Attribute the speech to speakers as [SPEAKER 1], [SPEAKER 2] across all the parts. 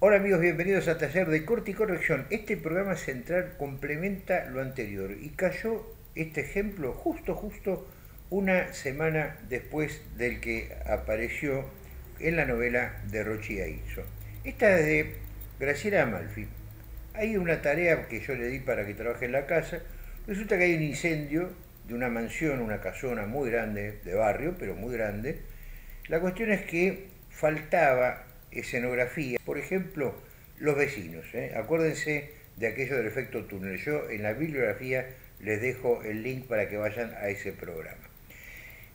[SPEAKER 1] Hola amigos, bienvenidos a Taller de Corte y Corrección. Este programa central complementa lo anterior y cayó este ejemplo justo, justo una semana después del que apareció en la novela de Rochi Aizo. Esta es de Graciela Amalfi. Hay una tarea que yo le di para que trabaje en la casa. Resulta que hay un incendio de una mansión, una casona muy grande, de barrio, pero muy grande. La cuestión es que faltaba escenografía, por ejemplo, los vecinos. ¿eh? Acuérdense de aquello del efecto túnel. Yo en la bibliografía les dejo el link para que vayan a ese programa.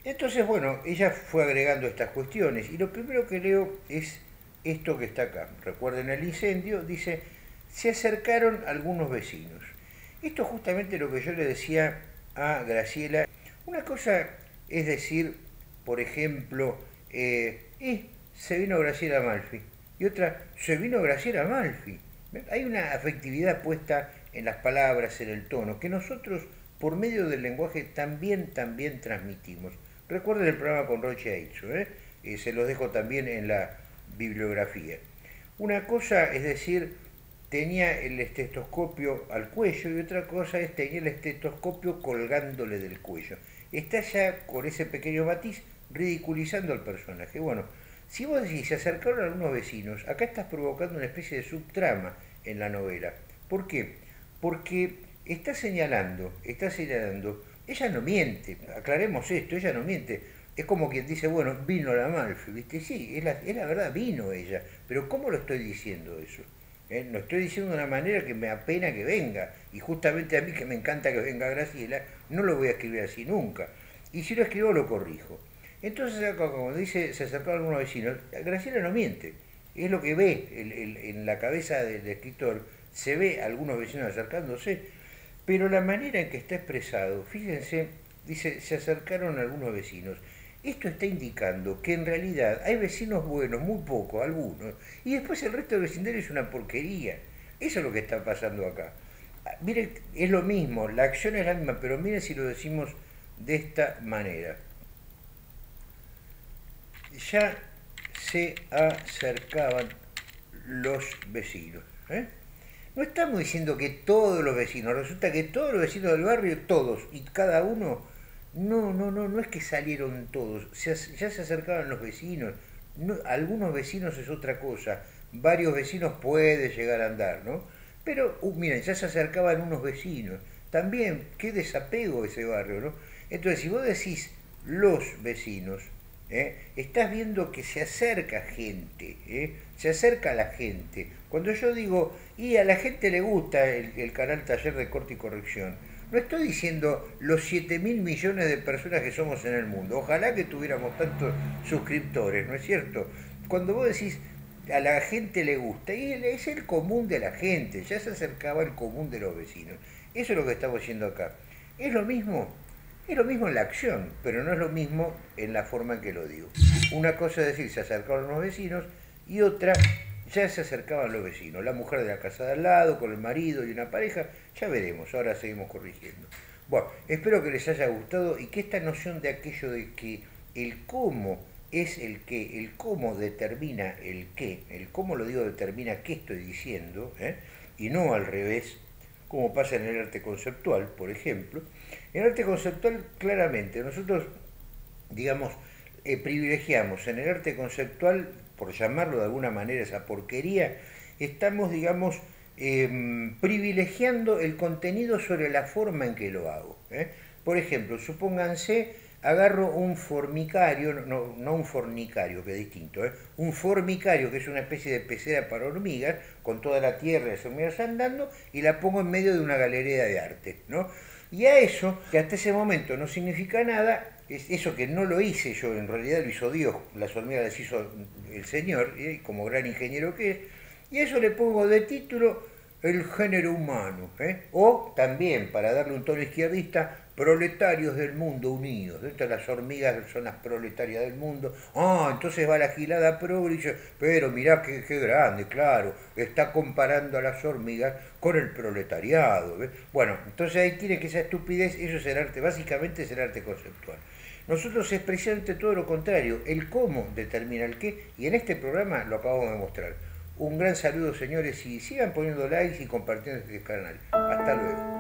[SPEAKER 1] Entonces, bueno, ella fue agregando estas cuestiones y lo primero que leo es esto que está acá. Recuerden el incendio, dice, se acercaron algunos vecinos. Esto es justamente lo que yo le decía a Graciela. Una cosa es decir, por ejemplo, eh, se vino Graciela Malfi. Y otra, se vino Graciela Malfi. Hay una afectividad puesta en las palabras, en el tono, que nosotros, por medio del lenguaje, también, también transmitimos. Recuerden el programa con Roche Aicho, ¿eh? ¿eh? se los dejo también en la bibliografía. Una cosa es decir, tenía el estetoscopio al cuello y otra cosa es tenía el estetoscopio colgándole del cuello. Está ya con ese pequeño matiz ridiculizando al personaje. Bueno, si vos decís, se acercaron algunos vecinos, acá estás provocando una especie de subtrama en la novela. ¿Por qué? Porque está señalando, está señalando, ella no miente, aclaremos esto, ella no miente. Es como quien dice, bueno, vino la Malfi, ¿viste? Sí, es la, es la verdad, vino ella. Pero ¿cómo lo estoy diciendo eso? ¿Eh? Lo estoy diciendo de una manera que me apena que venga. Y justamente a mí que me encanta que venga Graciela, no lo voy a escribir así nunca. Y si lo escribo, lo corrijo. Entonces, como dice, se acercaron algunos vecinos, Graciela no miente, es lo que ve en la cabeza del escritor, se ve algunos vecinos acercándose, pero la manera en que está expresado, fíjense, dice, se acercaron algunos vecinos. Esto está indicando que en realidad hay vecinos buenos, muy pocos, algunos, y después el resto del vecindario es una porquería. Eso es lo que está pasando acá. Miren, es lo mismo, la acción es la misma, pero miren si lo decimos de esta manera ya se acercaban los vecinos. ¿eh? No estamos diciendo que todos los vecinos, resulta que todos los vecinos del barrio, todos y cada uno, no, no, no, no es que salieron todos, ya se acercaban los vecinos, algunos vecinos es otra cosa, varios vecinos puede llegar a andar, ¿no? Pero, uh, miren, ya se acercaban unos vecinos, también, qué desapego ese barrio, ¿no? Entonces, si vos decís los vecinos, ¿eh? estás viendo que se acerca gente, ¿eh? se acerca la gente. Cuando yo digo, y a la gente le gusta el, canal Taller de Corte y Corrección, no estoy diciendo los 7 mil millones de personas que somos en el mundo. Ojalá que tuviéramos tantos suscriptores, ¿no es cierto? Cuando vos decís, a la gente le gusta, y es el común de la gente, ya se acercaba el común de los vecinos. Eso es lo que estamos haciendo acá. Es lo mismo es lo mismo en la acción, pero no es lo mismo en la forma en que lo digo. Una cosa es decir, se acercaron los vecinos y otra, ya se acercaban los vecinos. La mujer de la casa de al lado, con el marido y una pareja, ya veremos, ahora seguimos corrigiendo. Bueno, espero que les haya gustado y que esta noción de aquello de que el cómo es el que, el cómo determina el qué, el cómo lo digo determina qué estoy diciendo, ¿eh? y no al revés, como pasa en el arte conceptual, por ejemplo, en arte conceptual, claramente, nosotros, digamos, eh, privilegiamos en el arte conceptual, por llamarlo de alguna manera esa porquería, estamos, digamos, em, privilegiando el contenido sobre la forma en que lo hago. ¿eh? Por ejemplo, supónganse, agarro un formicario, no, no un fornicario, que es distinto, ¿eh? un formicario, que es una especie de pecera para hormigas, con toda la tierra y las hormigas andando, y la pongo en medio de una galería de arte, ¿no? Y a eso, que hasta ese momento no significa nada, es eso que no lo hice yo, en realidad lo hizo Dios, las hormigas las hizo el Señor, ¿eh? como gran ingeniero que es, y a eso le pongo de título el género humano, ¿eh? o también, para darle un tono izquierdista, proletarios del mundo unidos. Las hormigas son las proletarias del mundo. Ah, entonces va la gilada progre pero mirá qué, qué, grande, claro, está comparando a las hormigas con el proletariado. Bueno, entonces ahí tiene que esa estupidez, eso es el arte, básicamente es el arte conceptual. Nosotros es precisamente todo lo contrario, el cómo determina el qué, y en este programa lo acabamos de mostrar. Un gran saludo señores y sigan poniendo likes y compartiendo este canal. Hasta luego.